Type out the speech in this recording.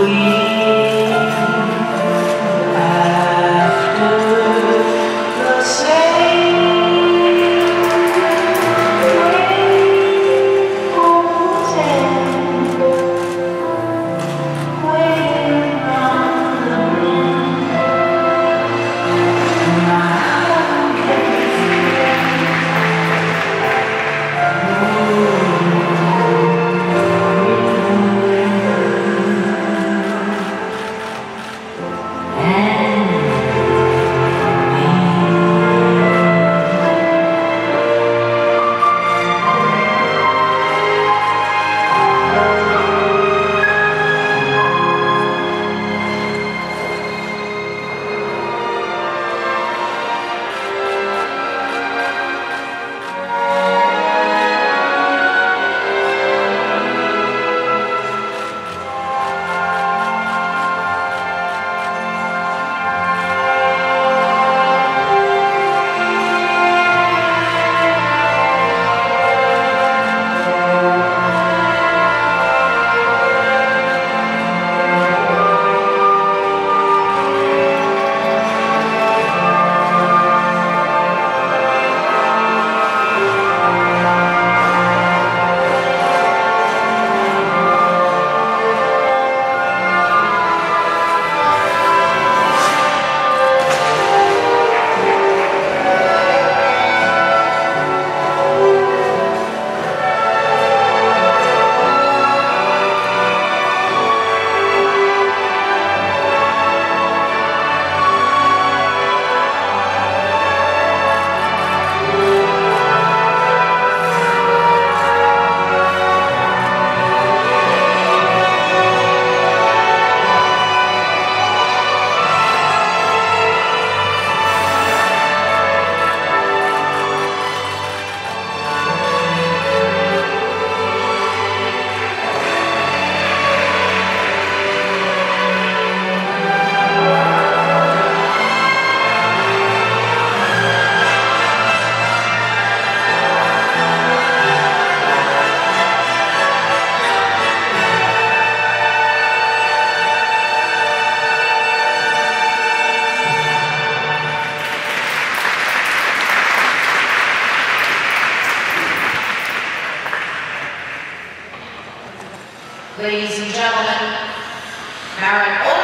we Ladies and gentlemen,